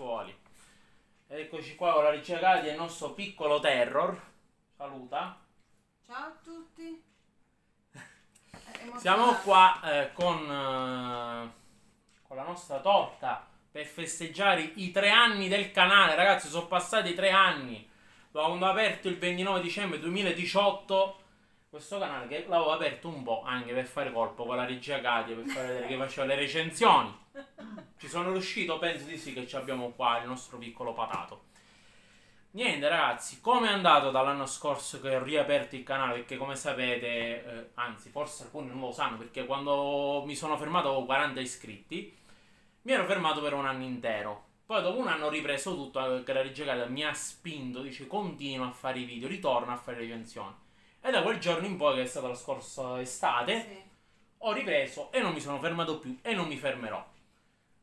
ragazzuoli. Eccoci qua con la ricercata del nostro piccolo terror. Saluta. Ciao a tutti. Siamo qua eh, con, eh, con la nostra torta per festeggiare i tre anni del canale. Ragazzi, sono passati tre anni. Lo avevo aperto il 29 dicembre 2018. Questo canale che l'avevo aperto un po' anche per fare colpo con la regia Katia, per far vedere che facevo le recensioni. Ci sono riuscito, penso di sì che ci abbiamo qua il nostro piccolo patato. Niente ragazzi, come è andato dall'anno scorso che ho riaperto il canale? Perché come sapete, eh, anzi forse alcuni non lo sanno, perché quando mi sono fermato avevo 40 iscritti, mi ero fermato per un anno intero. Poi dopo un anno ho ripreso tutto, perché la regia Katia mi ha spinto, dice continua a fare i video, ritorna a fare le recensioni. E da quel giorno in poi, che è stata la scorsa estate, Sì. ho ripreso e non mi sono fermato più e non mi fermerò.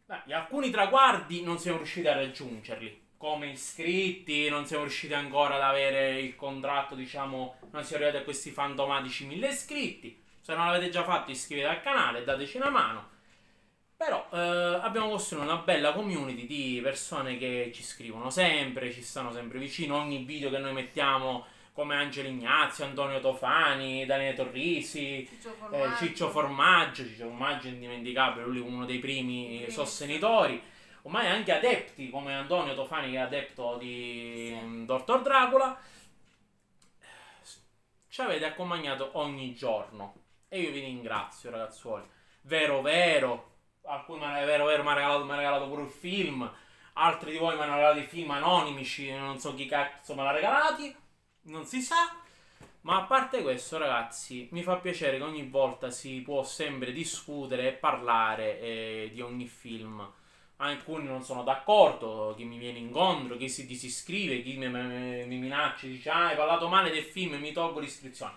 Beh, alcuni traguardi non siamo riusciti a raggiungerli. Come iscritti, non siamo riusciti ancora ad avere il contratto, diciamo, non siamo arrivati a questi fantomatici mille iscritti. Se non l'avete già fatto, iscrivetevi al canale, dateci una mano. Però eh, abbiamo costruito una bella community di persone che ci scrivono sempre, ci stanno sempre vicino. Ogni video che noi mettiamo, come Angelo Ignazio, Antonio Tofani, Daniele Torrisi, Ciccio eh, Formaggio. Ciccio Formaggio, Ciccio Formaggio è indimenticabile, lui è uno dei primi Primi. sostenitori, ormai anche adepti come Antonio Tofani che è adepto di Sì. mm, Dottor Dracula, ci avete accompagnato ogni giorno e io vi ringrazio ragazzuoli, vero vero, alcuni vero vero mi hanno regalato, regalato pure il film, altri di voi mi hanno regalato i film anonimici, non so chi cazzo me l'ha regalati, non si sa. Ma a parte questo, ragazzi, mi fa piacere che ogni volta si può sempre discutere e parlare eh, di ogni film. Alcuni non sono d'accordo, chi mi viene incontro, chi si disiscrive, chi mi, mi- mi minaccia, dice ah, hai parlato male del film e mi tolgo l'iscrizione.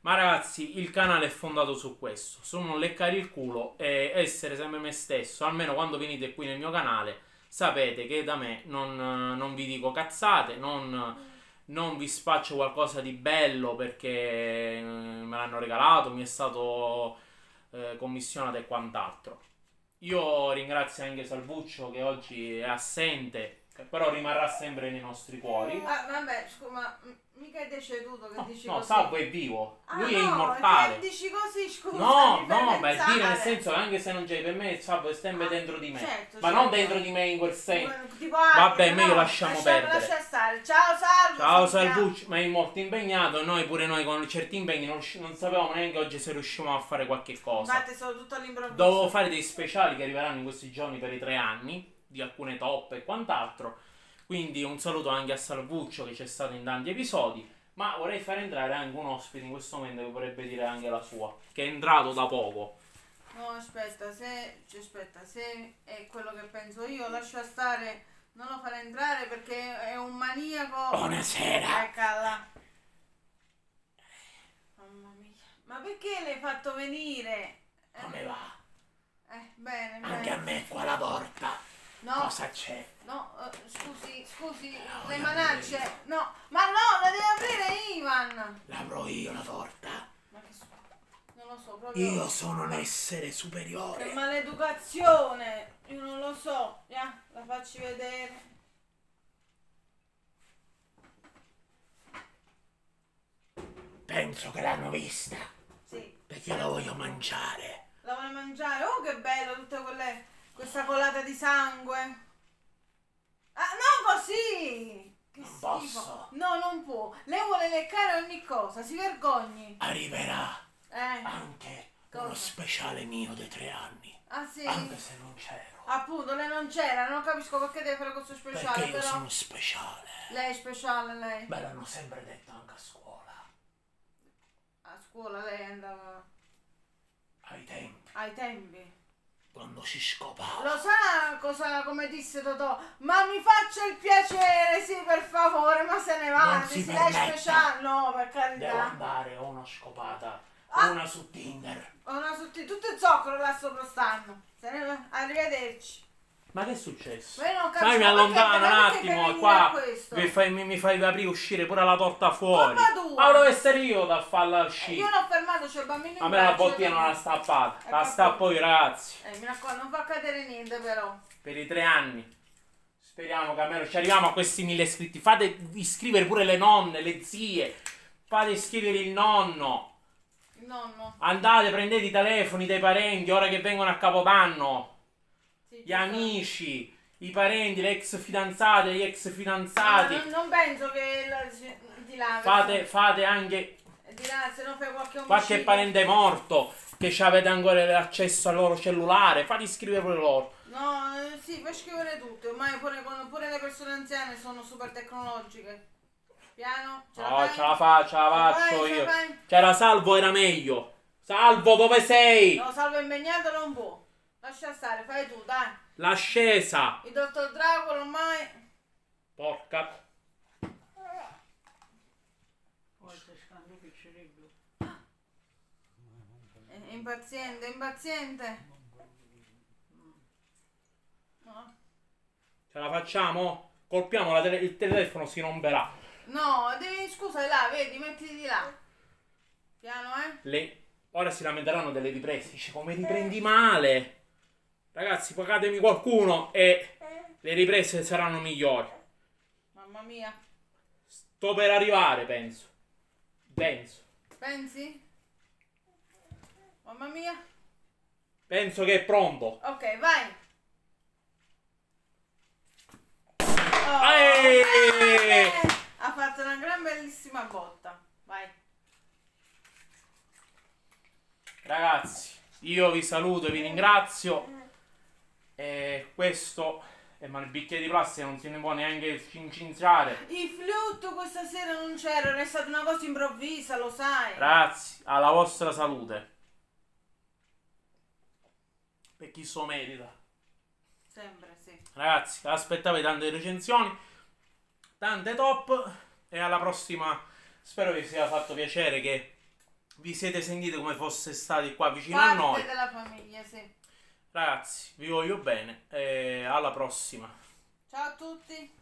Ma ragazzi, il canale è fondato su questo, su non leccare il culo e essere sempre me stesso. Almeno quando venite qui nel mio canale, sapete che da me non, non vi dico cazzate, non non vi spaccio qualcosa di bello perché eh, me l'hanno regalato, mi è stato eh, commissionato e quant'altro. Io ringrazio anche Salvuccio che oggi è assente, però rimarrà sempre nei nostri cuori. Ah, vabbè, scusa, ma mica è deceduto che No, dici no così. Salvo è vivo, Ah, lui è no, immortale. che dici così, scusa. No, no, per pensare. dire nel senso che anche se non c'è per me, Salvo è sempre Ah, dentro di me. certo, ma certo. non dentro di me in quel senso. Tipo altri, Vabbè, meglio no, lasciamo lasciamo- perdere. Lascia stare. Ciao Salvo. Ciao. Salvucci, ma è molto impegnato. Noi pure noi con certi impegni non, non sapevamo neanche oggi se riuscivamo a fare qualche cosa. Infatti sono tutto all'improvviso. Dovevo fare dei speciali che arriveranno in questi giorni per i tre anni, di alcune top e quant'altro. Quindi un saluto anche a Salvuccio che c'è stato in tanti episodi. Ma vorrei far entrare anche un ospite in questo momento che vorrebbe dire anche la sua, che è entrato da poco. No, aspetta, se. aspetta, se è quello che penso io, lascia stare. Non lo farà entrare perché è un maniaco. Buonasera. Eccola. Mamma mia. Ma perché l'hai fatto venire? Come va? Eh, bene, Anche a me qua la torta. No, Cosa c'è? no, eh, scusi, scusi, No, le io manacce. No, ma no, la deve aprire Ivan. L'apro io la torta. Ma che scusa? Non lo so, proprio. sono un essere superiore. Che maleducazione! Io non lo so. Ya, la facci vedere. Penso che l'hanno vista. Sì. Perché la voglio mangiare. La vuole mangiare? Oh, che bello, tutte quelle. Questa colata di sangue. Ah, non così! Che Non schifo. posso. No, non può. Lei vuole leccare ogni cosa, si vergogni. Arriverà Eh. anche Cosa? uno speciale mio dei tre anni. Ah, sì. Anche se non c'ero. Appunto, lei non c'era, non capisco perché deve fare questo speciale. Perché io però... sono speciale. Lei è speciale, lei. Me l'hanno sempre detto anche a scuola. A scuola lei andava Ai tempi, ai tempi. Quando si scopava. Lo sa cosa, come disse Totò? Ma mi faccia il piacere, sì, per favore, ma se ne va. Non si lei è permetta. speciale. No, per Devo carità. andare, ho una scopata. Ah. Una su Tinder. Una su tutti, tutti zoccolo là sopra stanno. Se ne va. Arrivederci. Ma che è successo? Sai, capisco mi allontano un fai attimo qua. Mi fai, mi, mi fai aprire uscire pure la torta fuori. Ma volevo essere io da farla uscire. Io l'ho fermato, c'è il bambino in A me la bottiglia non la stappata. Eh, La stappo io, ragazzi. Eh, mi raccomando, non fa cadere niente però. Per i tre anni. Speriamo che almeno ci arriviamo a questi mille iscritti. Fate iscrivere pure le nonne, le zie. Fate iscrivere il nonno. Il nonno. Andate, prendete i telefoni dei parenti ora che vengono a Capodanno. Gli amici, i parenti, le ex fidanzate, gli ex fidanzati. No, non, non penso che la- di là. Fate, fate anche Di là, se no fai qualche omicidio. qualche parente morto che ci avete ancora l'accesso al loro cellulare. Fate iscrivere pure loro. No, eh, sì, fai scrivere tutto. Ormai pure, pure le persone anziane sono super tecnologiche. Piano, ce No, ce la fa, ce la faccio io. C'era Salvo, era meglio. Salvo, dove sei? No, salvo impegnato non può. Lascia stare, fai tu, dai. L'ascesa. Il dottor Dracula ormai. Porca. È impaziente, è impaziente. No. Ce la facciamo? Colpiamo la tele- il telefono, si romperà. No, devi, scusa, là, vedi, mettiti di là. Piano, eh? Le... Ora si lamenteranno delle riprese. Dice, come riprendi male? Ragazzi, pagatemi qualcuno e le riprese saranno migliori. Mamma mia. Sto per arrivare, penso. Penso. Pensi? Mamma mia. Penso che è pronto. Ok, vai. Oh, Ehi! eh, Ha fatto una gran bellissima botta. Vai. Ragazzi, io vi saluto e vi ringrazio. E questo è ma il bicchiere di plastica non se ne può neanche cincinziare. Il flutto questa sera non c'era, è stata una cosa improvvisa, lo sai. Ragazzi, alla vostra salute. Per chi so merita. Sempre, sì. Ragazzi, aspettavate tante recensioni, tante top. E alla prossima. Spero vi sia fatto piacere che vi siete sentiti come fosse stati qua vicino a Parte noi. della famiglia, sì. Ragazzi, vi voglio bene. E alla prossima. Ciao a tutti.